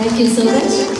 Thank you so much.